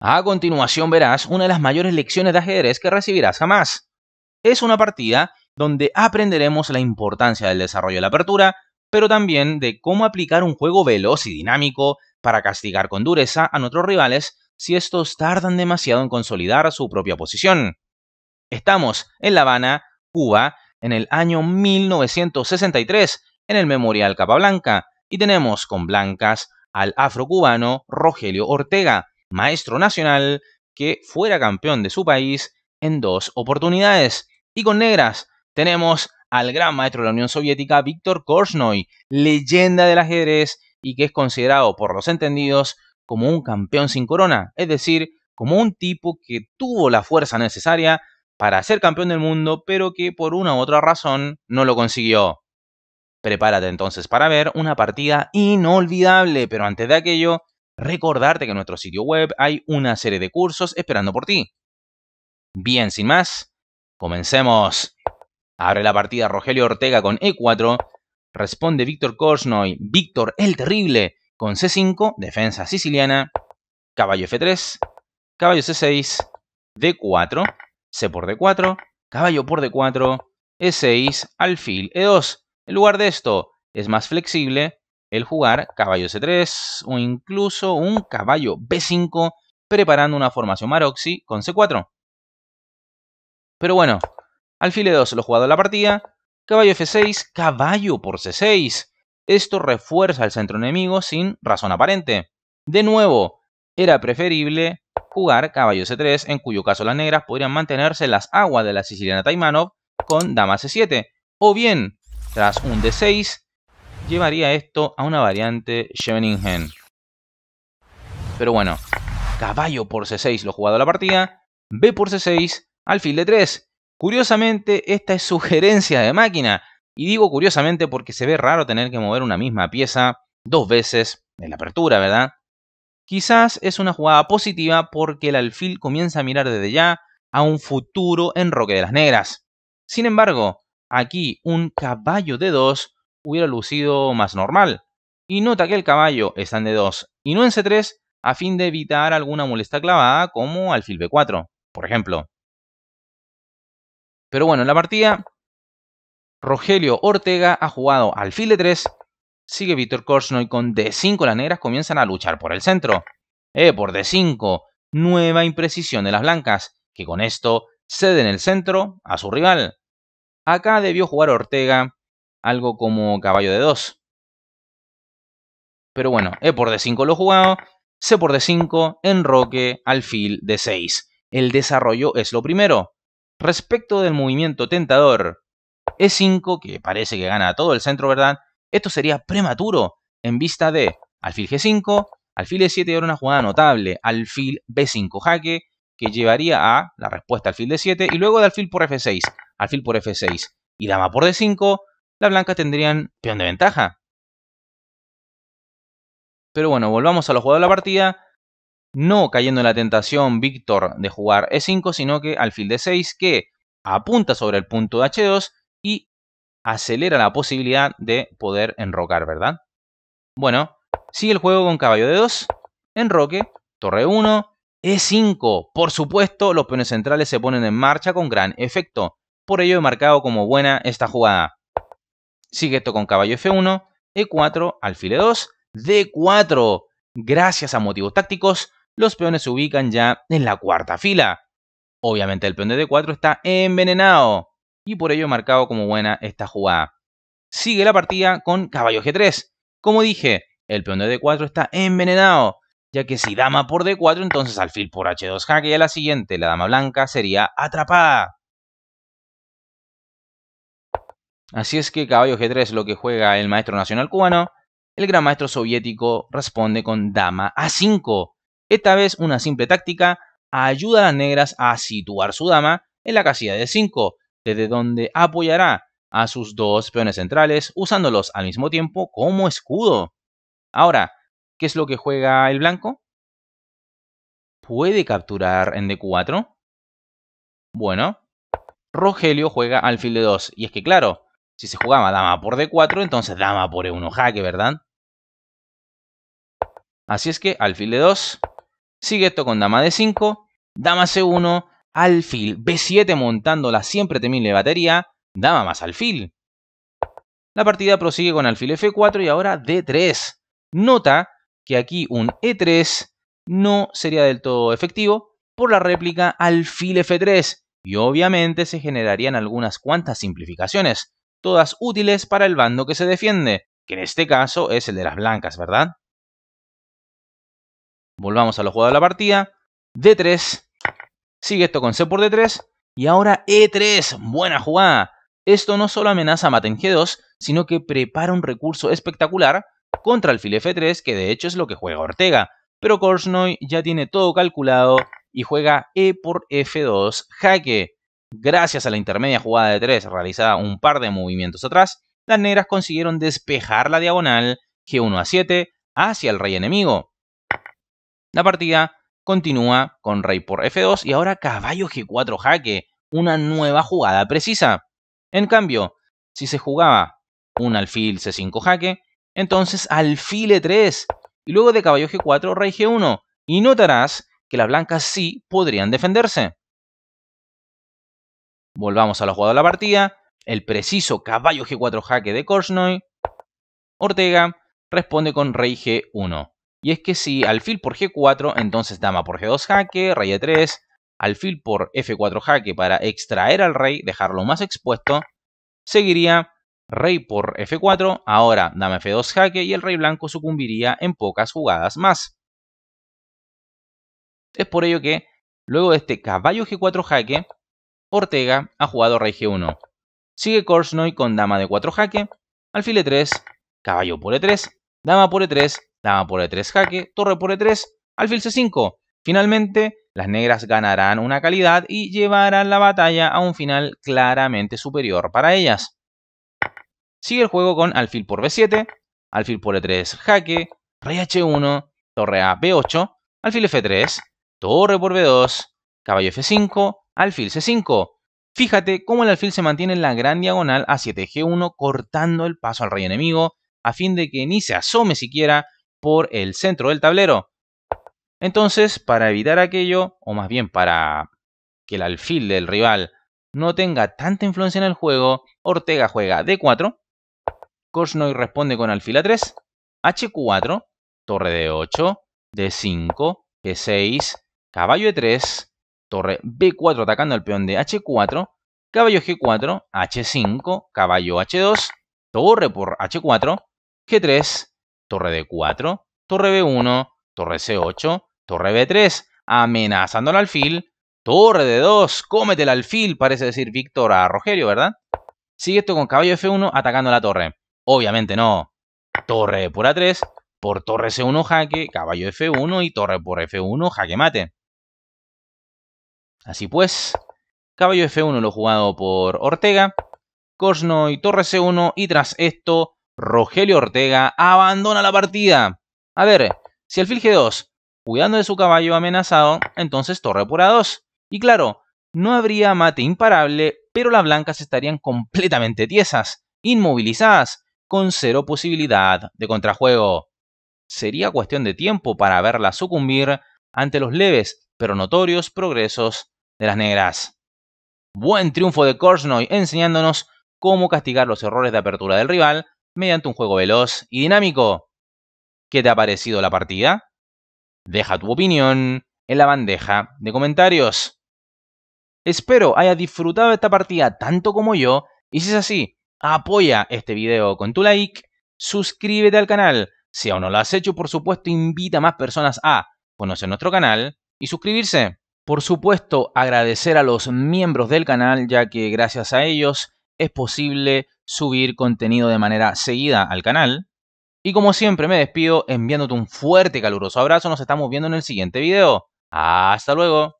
A continuación verás una de las mayores lecciones de ajedrez que recibirás jamás. Es una partida donde aprenderemos la importancia del desarrollo de la apertura, pero también de cómo aplicar un juego veloz y dinámico para castigar con dureza a nuestros rivales si estos tardan demasiado en consolidar su propia posición. Estamos en La Habana, Cuba, en el año 1963, en el Memorial Capablanca, y tenemos con blancas al afrocubano Rogelio Ortega, maestro nacional que fuera campeón de su país en dos oportunidades. Y con negras tenemos al gran maestro de la Unión Soviética, Víctor Korchnoi, leyenda del ajedrez y que es considerado por los entendidos como un campeón sin corona, es decir, como un tipo que tuvo la fuerza necesaria para ser campeón del mundo, pero que por una u otra razón no lo consiguió. Prepárate entonces para ver una partida inolvidable, pero antes de aquello, recordarte que en nuestro sitio web hay una serie de cursos esperando por ti. Bien, sin más, comencemos. Abre la partida Rogelio Ortega con E4, responde Víctor Korsnoy, Víctor el Terrible con C5, defensa siciliana, caballo F3, caballo C6, D4, C por D4, caballo por D4, E6, alfil E2. En lugar de esto, es más flexible el jugar caballo C3 o incluso un caballo B5 preparando una formación Maroxy con C4. Pero bueno, alfil E2 lo jugado en la partida, caballo F6, caballo por C6. Esto refuerza el centro enemigo sin razón aparente. De nuevo, era preferible jugar caballo C3, en cuyo caso las negras podrían mantenerse las aguas de la siciliana Taimanov con dama C7. O bien, tras un D6, llevaría esto a una variante Scheveningen. Pero bueno, caballo por C6 lo jugado a la partida, B por C6, alfil de 3. Curiosamente, esta es sugerencia de máquina. Y digo curiosamente porque se ve raro tener que mover una misma pieza dos veces en la apertura, ¿verdad? Quizás es una jugada positiva porque el alfil comienza a mirar desde ya a un futuro enroque de las negras. Sin embargo, aquí un caballo de 2 hubiera lucido más normal. Y nota que el caballo está en D2 y no en C3 a fin de evitar alguna molesta clavada como alfil B4, por ejemplo. Pero bueno, en la partida, Rogelio Ortega ha jugado alfil D3, sigue Víctor Korsnoy con D5, las negras comienzan a luchar por el centro. E por D5, nueva imprecisión de las blancas, que con esto ceden el centro a su rival. Acá debió jugar Ortega algo como caballo de 2. Pero bueno, E por D5 lo he jugado, C por D5, enroque, alfil D6. El desarrollo es lo primero. Respecto del movimiento tentador E5, que parece que gana todo el centro, ¿verdad? Esto sería prematuro en vista de alfil G5, alfil E7 y ahora una jugada notable, alfil B5 jaque, que llevaría a la respuesta alfil D7 y luego de alfil por F6, alfil por F6 y dama por D5, las blancas tendrían peón de ventaja. Pero bueno, volvamos a los jugadores de la partida. No cayendo en la tentación Víctor de jugar E5, sino que alfil D6 que apunta sobre el punto de H2 y acelera la posibilidad de poder enrocar, ¿verdad? Bueno, sigue el juego con caballo de 2, enroque, torre 1, E5. Por supuesto, los peones centrales se ponen en marcha con gran efecto. Por ello he marcado como buena esta jugada. Sigue esto con caballo F1, E4, alfil E2, D4. Gracias a motivos tácticos, los peones se ubican ya en la cuarta fila. Obviamente el peón de D4 está envenenado y por ello he marcado como buena esta jugada. Sigue la partida con caballo G3. Como dije, el peón de D4 está envenenado, ya que si dama por D4, entonces alfil por H2 jaque y a la siguiente, la dama blanca sería atrapada. Así es que caballo G3 es lo que juega el maestro nacional cubano. El gran maestro soviético responde con dama A5. Esta vez una simple táctica ayuda a las negras a situar su dama en la casilla de 5, desde donde apoyará a sus dos peones centrales usándolos al mismo tiempo como escudo. Ahora, ¿qué es lo que juega el blanco? ¿Puede capturar en D4? Bueno, Rogelio juega alfil de 2 y es que claro, si se jugaba dama por D4, entonces dama por E1 jaque, ¿verdad? Así es que alfil de 2, Sigue esto con dama d5, dama c1, alfil b7 montando la siempre temible batería, dama más alfil. La partida prosigue con alfil f4 y ahora d3. Nota que aquí un e3 no sería del todo efectivo por la réplica alfil f3 y obviamente se generarían algunas cuantas simplificaciones, todas útiles para el bando que se defiende, que en este caso es el de las blancas, ¿verdad? Volvamos a los juegos de la partida. D3. Sigue esto con C por D3. Y ahora E3. Buena jugada. Esto no solo amenaza a mate en G2, sino que prepara un recurso espectacular contra el fil F3, que de hecho es lo que juega Ortega. Pero Korsnoy ya tiene todo calculado y juega E por F2 jaque. Gracias a la intermedia jugada de 3 realizada un par de movimientos atrás, las negras consiguieron despejar la diagonal G1 a 7 hacia el rey enemigo. La partida continúa con rey por F2 y ahora caballo G4 jaque, una nueva jugada precisa. En cambio, si se jugaba un alfil C5 jaque, entonces alfil E3 y luego de caballo G4 rey G1 y notarás que las blancas sí podrían defenderse. Volvamos a los jugados de la partida. El preciso caballo G4 jaque de Korsnoy. Ortega responde con rey G1. Y es que si alfil por G4, entonces dama por G2 jaque, rey E3, alfil por F4 jaque para extraer al rey, dejarlo más expuesto, seguiría rey por F4, ahora dama F2 jaque y el rey blanco sucumbiría en pocas jugadas más. Es por ello que, luego de este caballo G4 jaque, Ortega ha jugado rey G1. Sigue Korsnoy con dama de 4 jaque, alfil E3, caballo por E3, dama por E3, dama por E3 jaque, torre por E3, alfil C5. Finalmente, las negras ganarán una calidad y llevarán la batalla a un final claramente superior para ellas. Sigue el juego con alfil por B7, alfil por E3 jaque, rey H1, torre a B8, alfil F3, torre por B2, caballo F5, alfil C5. Fíjate cómo el alfil se mantiene en la gran diagonal a 7G1 cortando el paso al rey enemigo a fin de que ni se asome siquiera por el centro del tablero. Entonces, para evitar aquello, o más bien para que el alfil del rival no tenga tanta influencia en el juego, Ortega juega D4, Korsnoy responde con alfil A3, H4, torre D8, D5, G6, caballo E3, torre B4 atacando al peón de H4, caballo G4, H5, caballo H2, torre por H4, G3, torre D4, torre B1, torre C8, torre B3, amenazando al alfil, torre D2, cómete el alfil, parece decir Víctor a Rogelio, ¿verdad? Sigue esto con caballo F1 atacando la torre. Obviamente no. Torre por A3, por torre C1 jaque, caballo F1 y torre por F1 jaque mate. Así pues, caballo F1 lo jugado por Ortega, Korsnoy torre C1 y tras esto Rogelio Ortega abandona la partida. A ver, si alfil G2, cuidando de su caballo amenazado, entonces torre por A2. Y claro, no habría mate imparable, pero las blancas estarían completamente tiesas, inmovilizadas, con cero posibilidad de contrajuego. Sería cuestión de tiempo para verla sucumbir ante los leves pero notorios progresos de las negras. Buen triunfo de Korsnoy enseñándonos cómo castigar los errores de apertura del rival mediante un juego veloz y dinámico. ¿Qué te ha parecido la partida? Deja tu opinión en la bandeja de comentarios. Espero hayas disfrutado de esta partida tanto como yo y si es así, apoya este video con tu like, suscríbete al canal, si aún no lo has hecho por supuesto invita a más personas a conocer nuestro canal y suscribirse. Por supuesto agradecer a los miembros del canal ya que gracias a ellos es posible subir contenido de manera seguida al canal. Y como siempre me despido enviándote un fuerte y caluroso abrazo. Nos estamos viendo en el siguiente video. Hasta luego.